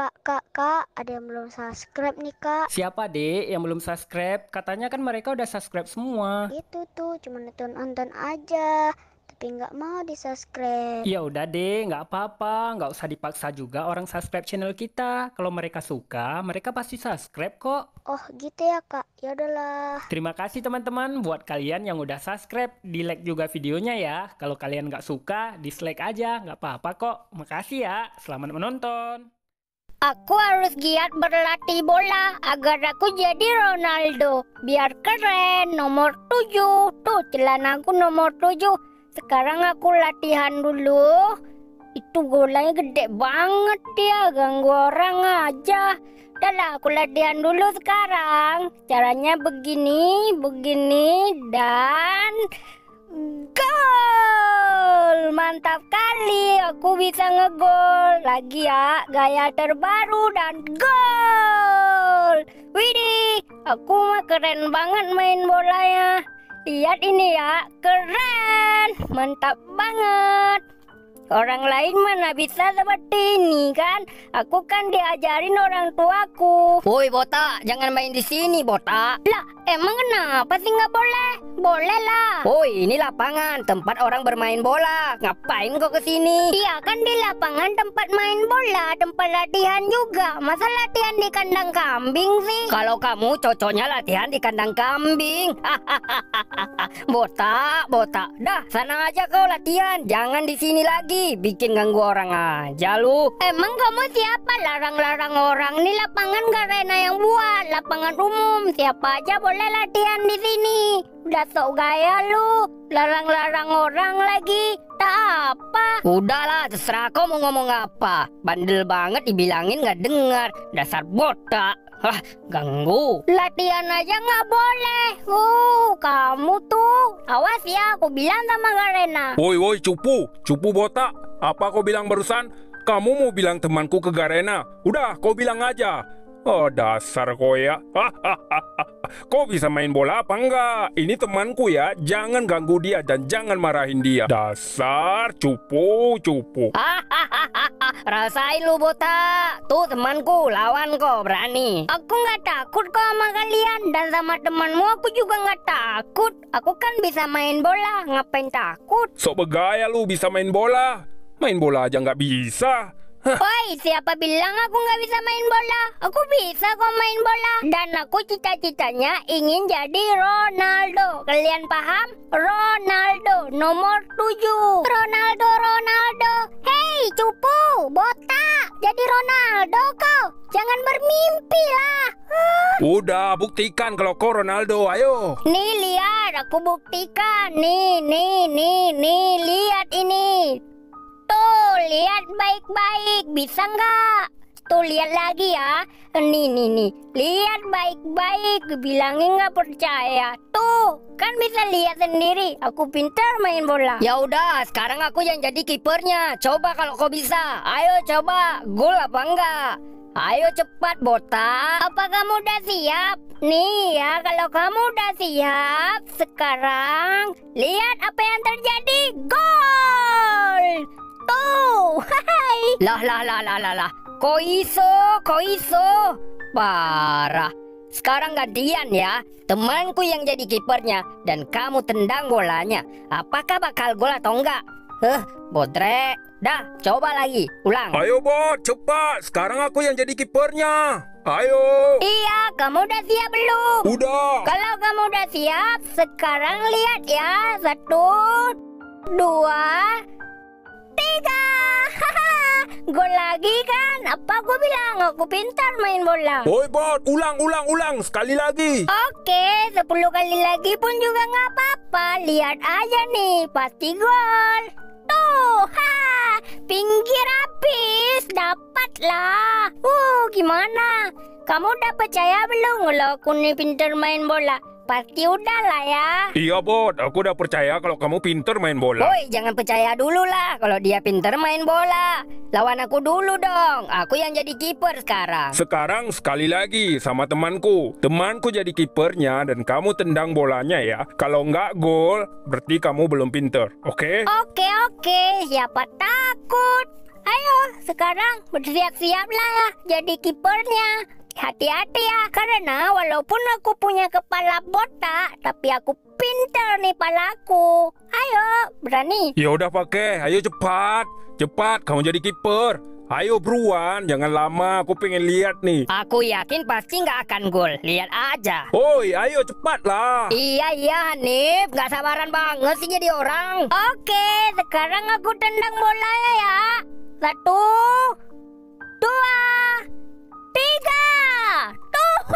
Kak, kak, kak, ada yang belum subscribe nih kak. Siapa dek yang belum subscribe? Katanya kan mereka udah subscribe semua. Itu tuh cuma nonton nonton aja, tapi nggak mau di subscribe. Ya udah deh, nggak apa-apa, nggak usah dipaksa juga orang subscribe channel kita. Kalau mereka suka, mereka pasti subscribe kok. Oh gitu ya kak, ya udahlah. Terima kasih teman-teman buat kalian yang udah subscribe, di like juga videonya ya. Kalau kalian nggak suka, dislike aja, nggak apa-apa kok. Makasih ya, selamat menonton. Aku harus giat berlatih bola agar aku jadi Ronaldo. Biar keren, nomor 7. Tuh, celanaku nomor 7. Sekarang aku latihan dulu. Itu golanya gede banget dia, ganggu orang aja. Udah aku latihan dulu sekarang. Caranya begini, begini, dan... Gol! Mantap kali, aku bisa ngegol. Lagi ya, gaya terbaru dan gol! Widih, aku mah keren banget main bolanya. Lihat ini ya, keren! Mantap banget. Orang lain mana bisa seperti ini kan? Aku kan diajarin orang tuaku. Woi botak, jangan main di sini botak. Lah, emang kenapa sih nggak boleh? Boleh lah. Woi, ini lapangan tempat orang bermain bola. Ngapain kau ke sini? Iya kan di lapangan tempat main bola, tempat latihan juga. Masa latihan di kandang kambing sih? Kalau kamu cocoknya latihan di kandang kambing. botak, botak. Dah, sana aja kau latihan. Jangan di sini lagi. Bikin ganggu orang aja lu. Emang kamu siapa larang-larang orang? Ini lapangan gak Rena yang buat, lapangan umum. Siapa aja boleh latihan di sini. Udah sok gaya lu, larang-larang orang lagi. Tak apa. Udahlah, terserah kau mau ngomong apa. Bandel banget dibilangin gak dengar. Dasar botak. Hah, ganggu. Latihan aja nggak boleh. Uh, kamu tuh. Awas ya, aku bilang sama Garena. Woi woi cupu, cupu botak. Apa kau bilang barusan? Kamu mau bilang temanku ke Garena? Udah, kau bilang aja. Oh dasar kau ya. kau bisa main bola apa enggak? Ini temanku ya. Jangan ganggu dia dan jangan marahin dia. Dasar cupu, cupu. Rasain lu botak. Tuh temanku, lawan kau berani. Aku nggak takut kok sama kalian dan sama temanmu aku juga nggak takut. Aku kan bisa main bola, ngapain takut? Sok begaya lu bisa main bola. Main bola aja nggak bisa. Woi, siapa bilang aku nggak bisa main bola? Aku bisa kok main bola. Dan aku cita-citanya ingin jadi Ronaldo. Kalian paham? Ronaldo, nomor 7. Ronaldo, Ronaldo. Hei, cupu, botak. Jadi Ronaldo kau. Jangan bermimpi lah. Udah, buktikan kalau kau Ronaldo. Ayo. Nih lihat, aku buktikan. Nih, nih, nih, nih, lihat ini. Tuh, lihat baik-baik. Bisa nggak? Tuh, lihat lagi ya. Nih, nih, nih. Lihat baik-baik. Bilangin nggak percaya. Tuh, kan bisa lihat sendiri. Aku pintar main bola. Ya udah, sekarang aku yang jadi kipernya. Coba kalau kau bisa. Ayo coba, gol apa enggak? Ayo cepat botak. Apa kamu udah siap? Nih ya, kalau kamu udah siap, sekarang lihat apa yang terjadi. Gol! Tuh, hai. Lah lah lah lah lah lah. Kok iso, kok iso. Parah. Sekarang gantian ya. Temanku yang jadi kipernya dan kamu tendang bolanya. Apakah bakal gol atau enggak? Heh, bodrek. Dah, coba lagi. Ulang. Ayo bot, cepat. Sekarang aku yang jadi kipernya. Ayo. Iya, kamu udah siap belum? Udah. Kalau kamu udah siap, sekarang lihat ya. Satu, dua, tiga. Gol lagi kan? Apa aku bilang? Aku pintar main bola. Woi bot, ulang, ulang, ulang. Sekali lagi. Oke, 10 kali lagi pun juga nggak apa-apa. Lihat aja nih, pasti gol. Tuh, ha, pinggir habis, dapat lah. Uh, gimana? Kamu udah percaya belum kalau aku nih pintar main bola? Pasti udah lah ya. Iya bot, aku udah percaya kalau kamu pinter main bola. Woi, jangan percaya dulu lah kalau dia pinter main bola. Lawan aku dulu dong. Aku yang jadi kiper sekarang. Sekarang sekali lagi sama temanku. Temanku jadi kipernya dan kamu tendang bolanya ya. Kalau nggak gol, berarti kamu belum pinter. Oke? Oke, oke. Siapa takut? Ayo, sekarang bersiap-siaplah ya jadi kipernya. Hati-hati ya, karena walaupun aku punya kepala botak, tapi aku pintar nih palaku. Ayo, berani. Ya udah pakai, ayo cepat. Cepat, kamu jadi kiper. Ayo beruan, jangan lama, aku pengen lihat nih. Aku yakin pasti nggak akan gol. Lihat aja. Oi, ayo cepat lah. Iya iya Hanif, nggak sabaran banget sih jadi orang. Oke, sekarang aku tendang bolanya ya. Satu, dua, tiga.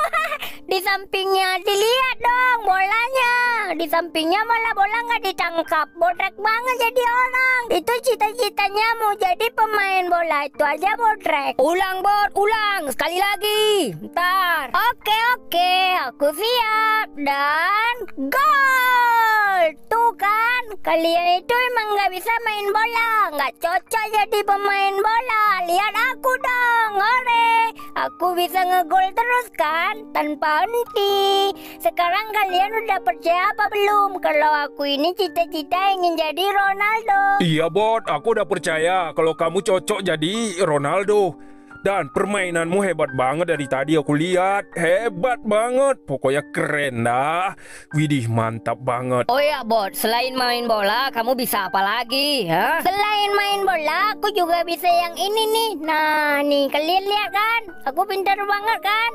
Di sampingnya dilihat dong bolanya. Di sampingnya malah bola nggak ditangkap. Bodrek banget jadi orang. Itu cita-citanya mau jadi pemain bola. Itu aja bodrek. Ulang bot, ulang sekali lagi. Ntar. Oke oke, aku siap dan gol. Tuh kan, kalian itu emang nggak bisa main bola, nggak cocok jadi pemain bola. Lihat aku dong, ore. Aku bisa ngegol terus kan, tanpa henti. Sekarang kalian udah percaya apa belum? Kalau aku ini cita-cita ingin jadi Ronaldo. Iya bot, aku udah percaya kalau kamu cocok jadi Ronaldo. Dan permainanmu hebat banget dari tadi aku lihat. Hebat banget. Pokoknya keren dah. Widih, mantap banget. Oh ya bot, selain main bola, kamu bisa apa lagi? Hah? Selain main bola, aku juga bisa yang ini nih. Nah, nih kalian lihat kan? Aku pintar banget kan?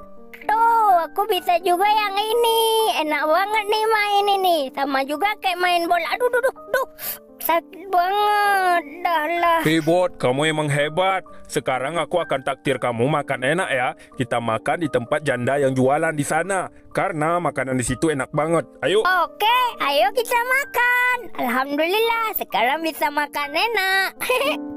Tuh, aku bisa juga yang ini. Enak banget nih main ini. Sama juga kayak main bola. Aduh, duh, duh, duh. Sakit banget. Dah lah. Hei bot, kamu emang hebat. Sekarang aku akan takdir kamu makan enak ya. Kita makan di tempat janda yang jualan di sana. Karena makanan di situ enak banget. Ayo. Oke, ayo kita makan. Alhamdulillah, sekarang bisa makan enak.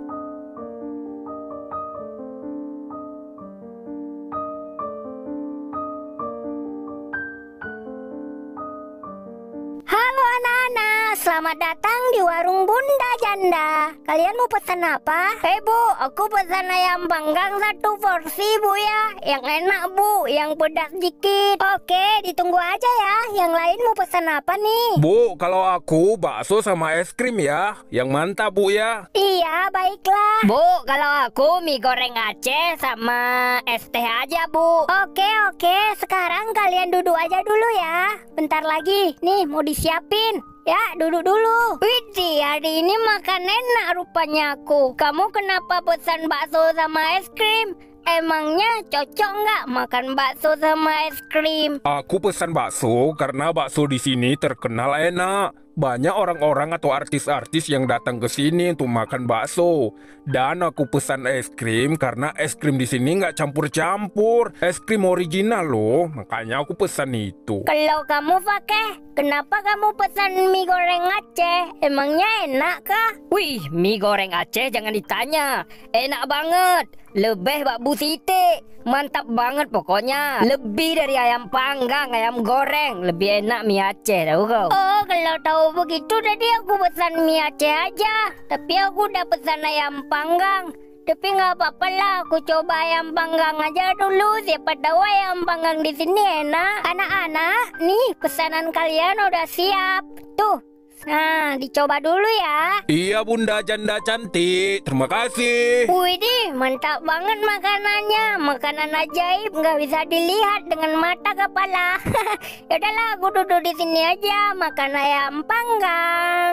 selamat datang di warung Bunda Janda. Kalian mau pesan apa? Hei bu, aku pesan ayam panggang satu porsi bu ya. Yang enak bu, yang pedas dikit. Oke, ditunggu aja ya. Yang lain mau pesan apa nih? Bu, kalau aku bakso sama es krim ya. Yang mantap bu ya. Iya, baiklah. Bu, kalau aku mie goreng Aceh sama es teh aja bu. Oke, oke. Sekarang kalian duduk aja dulu ya. Bentar lagi. Nih, mau disiapin. Ya, duduk dulu. Widih, hari ini makan enak rupanya aku. Kamu kenapa pesan bakso sama es krim? Emangnya cocok nggak makan bakso sama es krim? Aku pesan bakso karena bakso di sini terkenal enak. Banyak orang-orang atau artis-artis yang datang ke sini untuk makan bakso. Dan aku pesan es krim karena es krim di sini nggak campur-campur. Es krim original loh, makanya aku pesan itu. Kalau kamu pakai, kenapa kamu pesan mie goreng Aceh? Emangnya enak kah? Wih, mie goreng Aceh jangan ditanya. Enak banget. Lebih Mbak Bu Siti. Mantap banget pokoknya. Lebih dari ayam panggang, ayam goreng. Lebih enak mie Aceh tahu kau. Oh, kalau tahu begitu tadi aku pesan mie Aceh aja. Tapi aku udah pesan ayam panggang. Tapi nggak apa-apa lah, aku coba ayam panggang aja dulu. Siapa tahu ayam panggang di sini enak. Anak-anak, nih pesanan kalian udah siap. Tuh, nah dicoba dulu ya. Iya bunda janda cantik, terima kasih. Widih, mantap banget makanannya. Makanan ajaib nggak bisa dilihat dengan mata kepala. ya udahlah, aku duduk di sini aja makan ayam panggang.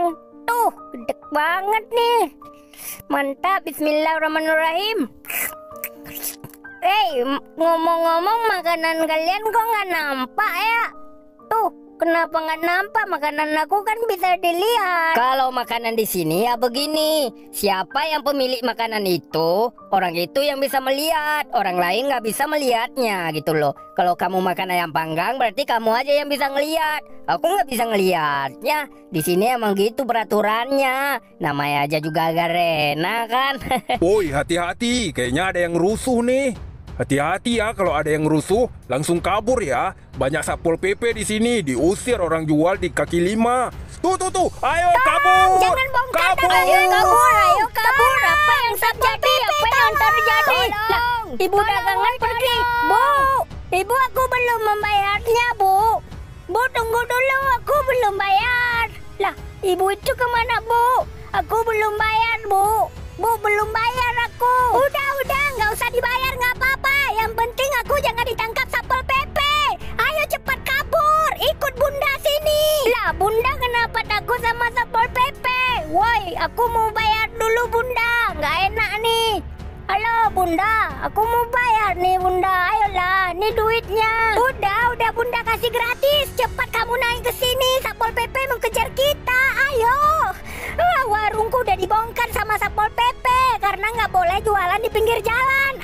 Tuh, gede banget nih. Mantap, Bismillahirrahmanirrahim. Hei, ngomong-ngomong makanan kalian kok nggak nampak ya? Tuh, kenapa nggak nampak? Makanan aku kan bisa dilihat. Kalau makanan di sini ya begini, siapa yang pemilik makanan itu, orang itu yang bisa melihat, orang lain nggak bisa melihatnya gitu loh. Kalau kamu makan ayam panggang, berarti kamu aja yang bisa ngelihat. Aku nggak bisa ngelihatnya. Di sini emang gitu peraturannya. Namanya aja juga agak rena kan. Woi, hati-hati, kayaknya ada yang rusuh nih. Hati-hati ya kalau ada yang rusuh, langsung kabur ya. Banyak satpol PP di sini, diusir orang jual di kaki lima. Tuh tuh tuh, ayo kabur! Jangan bongkar kabur! Ayo kabur, ayo kabur. Apa yang terjadi? Apa yang terjadi? Lah, ibu dagangan pergi. Bu, ibu aku belum membayarnya, Bu. Bu, tunggu dulu. Aku belum bayar. Lah, ibu itu ke mana, Bu? Aku belum bayar, Bu. Bu, belum bayar aku. Udah, boleh jualan di pinggir jalan.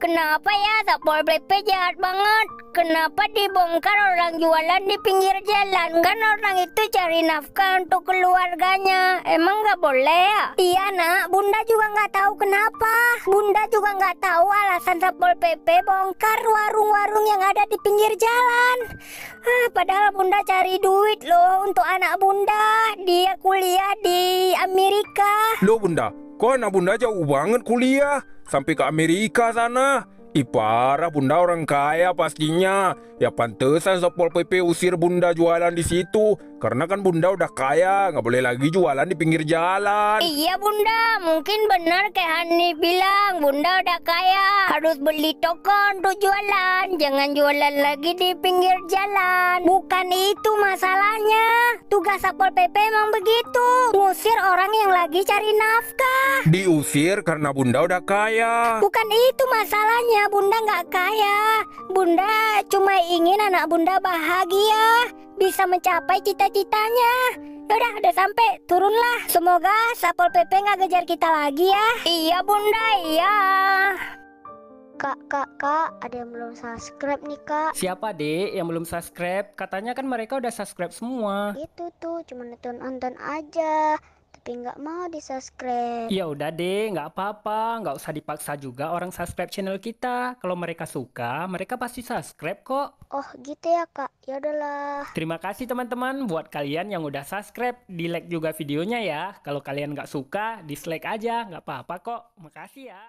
Kenapa ya Satpol PP jahat banget? Kenapa dibongkar orang jualan di pinggir jalan? Kan orang itu cari nafkah untuk keluarganya. Emang nggak boleh ya? Iya nak, Bunda juga nggak tahu kenapa. Bunda juga nggak tahu alasan Satpol PP bongkar warung-warung yang ada di pinggir jalan. Ah, padahal Bunda cari duit loh untuk anak Bunda. Dia kuliah di Amerika. Loh bunda, kok anak bunda jauh kuliah? Sampai ke Amerika sana. Ih parah bunda orang kaya pastinya. Ya pantesan Satpol PP usir bunda jualan di situ. Karena kan bunda udah kaya, nggak boleh lagi jualan di pinggir jalan. Iya bunda, mungkin benar kayak Hani bilang. Bunda udah kaya, harus beli toko untuk jualan. Jangan jualan lagi di pinggir jalan. Bukan itu masalahnya. Tugas Satpol PP emang begitu. Ngusir orang yang lagi cari nafkah. Diusir karena bunda udah kaya. Bukan itu masalahnya, Bunda nggak kaya. Bunda cuma ingin anak Bunda bahagia, bisa mencapai cita-citanya. Yaudah, udah sampai, turunlah. Semoga Satpol PP nggak kejar kita lagi ya. Iya, Bunda, iya. Kak, kak, kak, ada yang belum subscribe nih kak. Siapa dek yang belum subscribe? Katanya kan mereka udah subscribe semua. Itu tuh cuma nonton-nonton aja, tapi nggak mau di subscribe. Ya udah deh, nggak apa-apa, nggak usah dipaksa juga orang subscribe channel kita. Kalau mereka suka, mereka pasti subscribe kok. Oh gitu ya kak, ya udahlah. Terima kasih teman-teman buat kalian yang udah subscribe, di like juga videonya ya. Kalau kalian nggak suka, dislike aja, nggak apa-apa kok. Makasih ya.